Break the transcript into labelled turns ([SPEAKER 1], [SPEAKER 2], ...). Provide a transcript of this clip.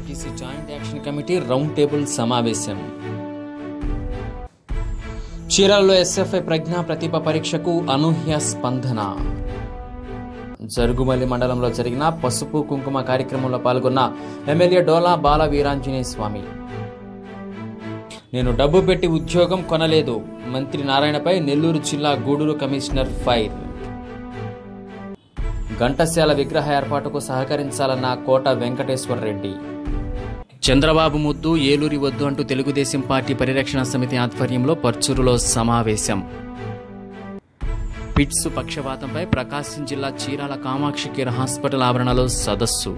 [SPEAKER 1] RTC joint action committee round table సమావేశం. చీరాలలో SFI ప్రజ్ఞా ప్రతిభ పరీక్షకు అనూహ్య స్పందన. జరుగుమల్లి మండలంలో జరిగిన పసుపు కుంకుమ కార్యక్రమంలో పాల్గొన్న ఎమ్మెల్యే డోలా బాల వీరాంజనేయ స్వామి. నేను డబ్బు పెట్టి ఉద్యోగం కొనలేదు. మంత్రి నారాయణపై నెల్లూరు జిల్లా గూడూరు కమిషనర్ ఫైర్. ఘంటశాల విగ్రహ ఏర్పాటుకు సహకరించాలన్న కోట వెంకటేశ్వర రెడ్డి. చంద్రబాబు ముద్దు ఏలూరి వద్దు అంటూ తెలుగుదేశం పార్టీ పరిరక్షణ సమితి ఆధ్వర్యంలో పర్చూరులో సమావేశం. పిట్స్ పక్షవాతంపై ప్రకాశం జిల్లా చీరాల కామాక్షి కేర్ హాస్పిటల్ ఆవరణలో సదస్సు.